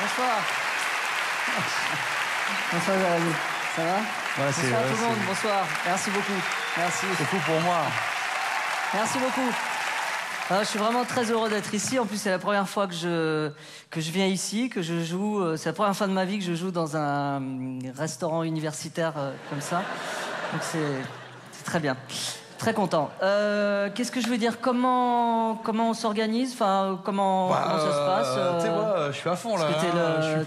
Bonsoir. Bonsoir, Jérémy. Ça va? Ouais, c'est- Bonsoir ouais, tout le monde, bonsoir. Merci beaucoup. Merci. C'est fou pour moi. Merci beaucoup. Ah, je suis vraiment très heureux d'être ici. En plus, c'est la première fois que je, que je viens ici, que je joue. euh, C'est la première fois de ma vie que je joue dans un hum, restaurant universitaire euh, comme ça. Donc c'est c'est très bien. Très content. Euh, Qu'est-ce que je veux dire? Comment comment on s'organise? Enfin, comment, Bah, comment ça se passe? euh, Tu euh, je suis à fond là. parce que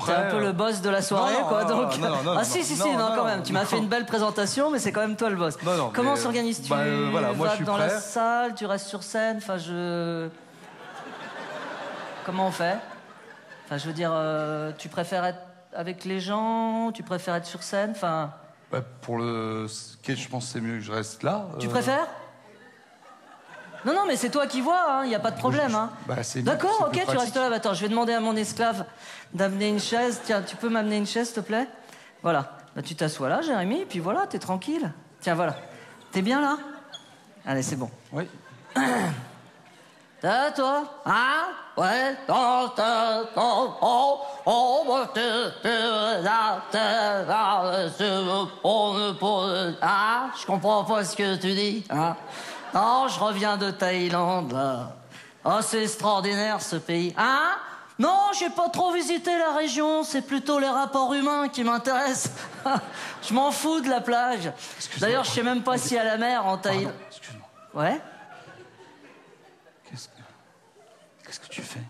t'es hein, un peu le boss de la soirée, Non, non, quoi. non, donc, ah si, si, si, non, quand même. Tu m'as fait une belle présentation, mais c'est quand même toi le boss. Comment mais, s'organise-tu? bah, euh, voilà, moi, vas je suis dans la salle, tu restes sur scène. Enfin, je. Comment on fait? Enfin, je veux dire, tu préfères être avec les gens, tu préfères être sur scène. Enfin, Bah, pour le sketch, je pense que c'est mieux que je reste là. tu euh, préfères? Non, non, mais c'est toi qui vois. Il n'y a pas de problème. Hein. Bah, D'accord, ok, tu restes là. Bah, Attends, je vais demander à mon esclave d'amener une chaise. Tiens, tu peux m'amener une chaise, s'il te plaît? Voilà. Bah, tu t'assois là, Jérémy, puis voilà, t'es tranquille. Tiens, voilà. T'es bien là? Allez, c'est bon. Oui. T'as toi Hein? Ouais. Oh, t'as- oh, oh, là, là, c'est pour le- pour le- Ah, je comprends pas ce que tu dis. Hein? Non, je reviens de Thaïlande, là. Oh, c'est extraordinaire, ce pays. Hein? Non, j'ai pas trop visité la région, c'est plutôt les rapports humains qui m'intéressent. je m'en fous de la plage. D'ailleurs, je sais même pas y a la mer en Thaïlande. Excuse-moi. Ouais Qu'est-ce que... Qu'est-ce que tu fais?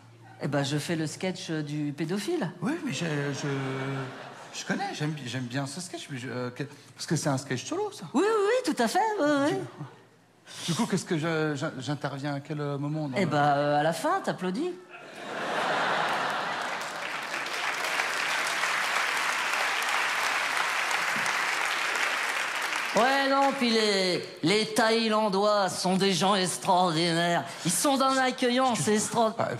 Eh ben, je fais le sketch du pédophile. Oui, mais je... Je, je connais, j'aime j'aime bien ce sketch. mais je- euh, que- parce que c'est un sketch solo, ça. Oui, oui, oui, tout à fait. oui, oui. Du coup, qu'est-ce que je- j'in- j'interviens à quel euh, moment dans Eh le- ben, euh, à la fin, t'applaudis. Ouais, non, puis les, les Thaïlandois sont des gens extraordinaires. Ils sont d'un accueillant, c'est extraordinaire. Ah, eh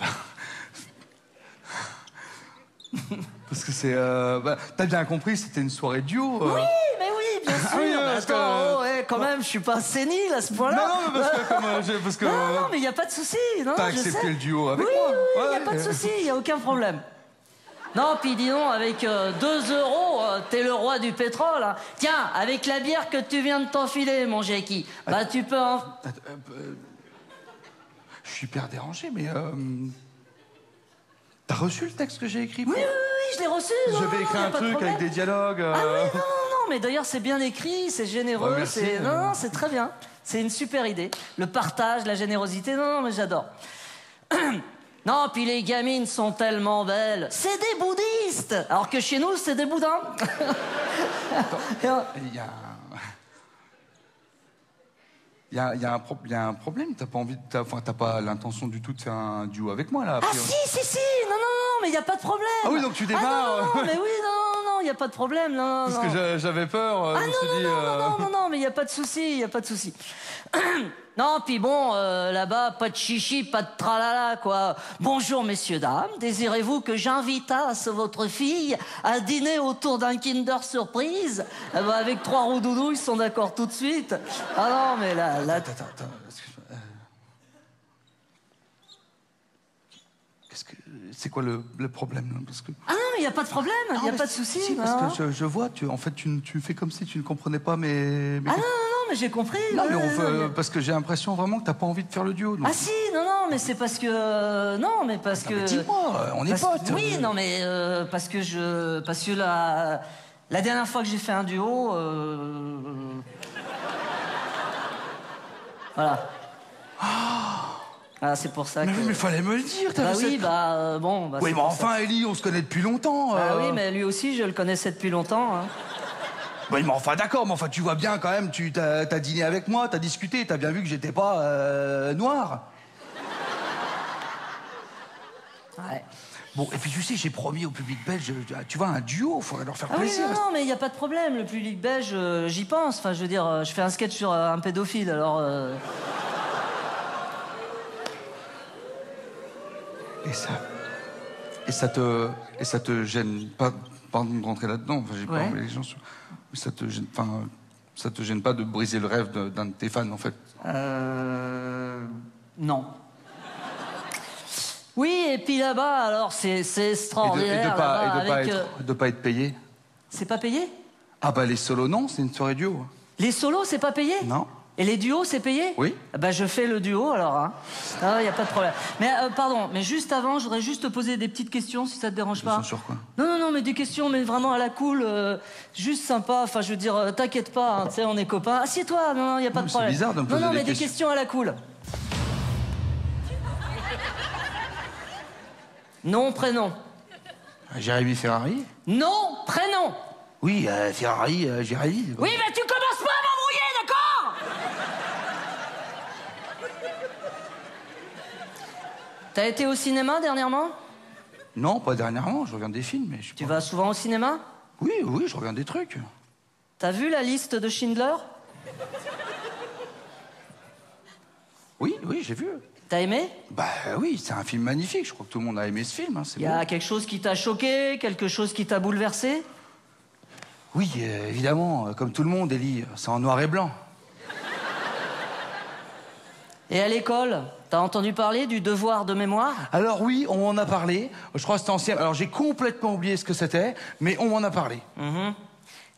ben. Parce que c'est. euh, bah, T'as bien compris, c'était une soirée duo. euh. Oui, mais oui, bien sûr. Ah oui, mais que- oh, ouais, quand même, je suis pas sénile à ce point-là. Non, non, mais parce que. Comme, euh, parce que Non, non, mais il n'y a pas de souci. T'as accepté sais. le duo avec oui, moi. Oui, oui, il n'y a pas de souci, il n'y a aucun problème. Non, puis dis donc, avec 2 euros, euh, t'es le roi du pétrole. hein. Tiens, avec la bière que tu viens de t'enfiler, mon Jackie, bah tu peux en... Attends, euh, euh, je suis hyper dérangé, mais. euh, T'as reçu le texte que j'ai écrit Oui, oui, oui, je l'ai reçu. non, J'avais non, écrit y a un pas de truc problème. avec des dialogues. Ah euh, oui, non, non, non, mais d'ailleurs c'est bien écrit, c'est généreux, Ouais, merci. c'est... Non, non, c'est très bien. C'est une super idée. Le partage, la générosité, non, non, mais j'adore. Non, puis les gamines sont tellement belles. C'est des bouddhistes Alors que chez nous, c'est des boudins. Euh, Il y a. Il y a, il y a un y a problème, t'as pas envie, t'as pas l'intention du tout de faire un duo avec moi là. Ah si, si, si Non, non, non, mais il n'y a pas de problème Ah oui, donc tu Ah, démarres, non, non, non, euh, mais oui, non, non, il n'y a pas de problème, non, non, Parce non. que j'a- j'avais peur, euh, Ah non, non, non, euh, non, non, non, non, il n'y a pas de souci, il n'y a pas de souci. non, puis bon, euh, là-bas, pas de chichi, pas de tralala, quoi. Bonjour, messieurs, dames. Désirez-vous que j'invitasse votre fille à dîner autour d'un Kinder Surprise? Eh ben, Avec trois roudoudous, ils sont d'accord tout de suite. Ah non, mais là, là... Attends, attends, attends, excuse-moi. euh, Qu'est-ce que. C'est quoi le, le problème là Parce que. Ah non, mais il n'y a pas de problème, il n'y a pas de souci. si, parce que je, je vois, tu, en fait, tu, tu fais comme si tu ne comprenais pas mes. mes Ah non, non, non, mais j'ai compris. Non, mais on veut- parce que j'ai l'impression vraiment que t'as pas envie de faire le duo. donc- Ah si, non, non, mais c'est parce que... euh, non, mais parce Non, que... dis-moi, on est Parce- potes. Oui, non, mais euh, parce que je... Parce que la... La dernière fois que j'ai fait un duo... euh, Voilà. Ah, c'est pour ça Mais que... oui, mais fallait me le dire, t'as Bah vu oui, cette- bah euh, bon... Bah, Oui, mais pour ça. enfin, Ellie, on se connaît depuis longtemps. Euh. oui, mais lui aussi, je le connaissais depuis longtemps. hein. Oui, mais enfin, d'accord, mais enfin, tu vois bien quand même, tu t'as as dîné avec moi, t'as discuté, t'as bien vu que j'étais pas euh, noir. Ouais. Bon, et puis tu sais, j'ai promis au public belge, tu vois, un duo, faudrait leur faire Ah oui, plaisir. non, non, mais il n'y a pas de problème. Le public belge, euh, j'y pense. Enfin, je veux dire, euh, je fais un sketch sur euh, un pédophile, alors... Et ça. Et ça te. Et ça te gêne pas. Pardon de rentrer là-dedans, enfin, j'ai pas Ouais. envie les gens ça te gêne. Enfin. Ça te gêne pas de briser le rêve d'un de tes fans, en fait. Euh... Non. Oui, et puis là-bas, alors c'est c'est Et de, et extraordinaire. de pas, là-bas, et de pas avec, être, euh, de pas être payé C'est pas payé? Ah bah les solos non, c'est une soirée duo. Les solos, c'est pas payé? Non. Et les duos, c'est payé Oui. Ah Bah je fais le duo alors. Hein. Ah, y a pas de problème. Mais euh, pardon, mais juste avant, je voudrais juste te poser des petites questions si ça te dérange pas. Sur quoi? Non, non, non, mais des questions, mais vraiment à la cool, euh, juste sympa. Enfin, je veux dire, euh, t'inquiète pas, hein, tu sais, on est copains. Assieds-toi, non, non, y a pas Non, de c'est problème. bizarre de me Non, poser non, des mais des questions. à la cool. Nom, prénom. Jérémy Ferrari? Nom, prénom. Oui, Ferrari, Jérémy. Oui, mais tu commences pas à m'embrouiller, d'accord T'as été au cinéma dernièrement? Non, pas dernièrement, je regarde des films, mais je sais Tu pas. vas souvent au cinéma? Oui, oui, je regarde des trucs. T'as vu la liste de Schindler? Oui, oui, j'ai vu. T'as aimé? Bah oui, c'est un film magnifique, je crois que tout le monde a aimé ce film, hein, Il y beau. a quelque chose qui t'a choqué, quelque chose qui t'a bouleversé? Oui, euh, évidemment, euh, comme tout le monde, Ellie, c'est en noir et blanc. Et à l'école, t'as entendu parler du devoir de mémoire? Alors oui, on m'en a parlé, je crois que c'était ancien, alors j'ai complètement oublié ce que c'était, mais on m'en a parlé.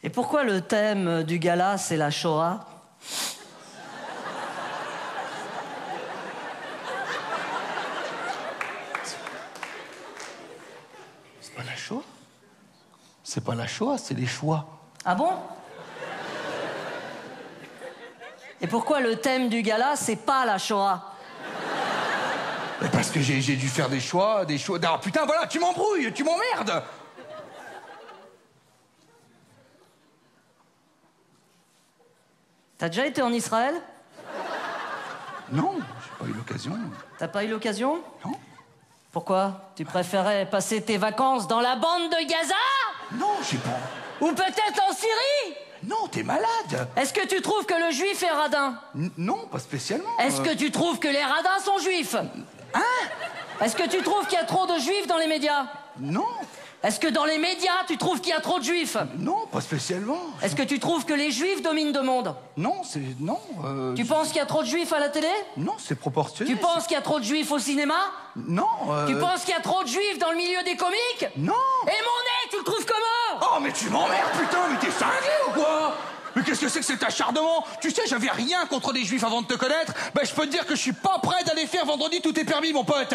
Et pourquoi le thème du gala, c'est la Shoah? C'est pas la Shoah? C'est pas la Shoah, c'est les choix. Ah bon? Et pourquoi le thème du gala, c'est pas la Shoah Mais Parce que j'ai dû faire des choix, des choix... Ah putain, voilà, tu m'embrouilles, tu m'emmerdes. T'as déjà été en Israël Non, j'ai pas eu l'occasion. T'as pas eu l'occasion Non. Pourquoi? Tu préférais passer tes vacances dans la bande de Gaza? Non, j'ai pas... Ou peut-être en Syrie? Non, t'es malade. Est-ce que tu trouves que le juif est radin N- Non, pas spécialement. Est-ce euh. que tu trouves que les radins sont juifs Hein? Est-ce que tu trouves qu'il y a trop de juifs dans les médias? Non, Est-ce que dans les médias, tu trouves qu'il y a trop de juifs? Non, pas spécialement. Est-ce que tu trouves que les juifs dominent le monde? Non, c'est... Non, euh, Tu penses qu'il y a trop de juifs à la télé? Non, c'est proportionné. Tu penses qu'il y a trop de juifs au cinéma? Non, euh... Tu penses qu'il y a trop de juifs dans le milieu des comiques? Non. Et mon nez, tu le trouves comment Oh, mais tu m'emmerdes, putain, mais t'es cinglé ou qu'est-ce que c'est que cet acharnement? Tu sais, j'avais rien contre les juifs avant de te connaître. Ben, je peux te dire que je suis pas prêt d'aller faire vendredi tout est permis, mon pote.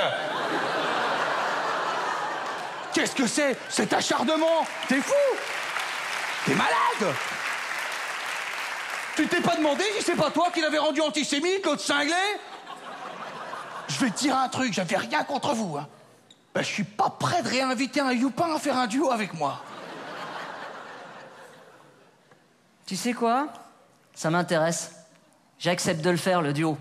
Qu'est-ce que c'est cet acharnement? T'es fou? T'es malade? Tu t'es pas demandé si c'est pas toi qui l'avais rendu antisémite, l'autre cinglé? Je vais te dire un truc, j'avais rien contre vous. Hein. Ben, je suis pas prêt de réinviter un Youpin à faire un duo avec moi. Tu sais quoi? Ça m'intéresse. J'accepte de le faire, le duo.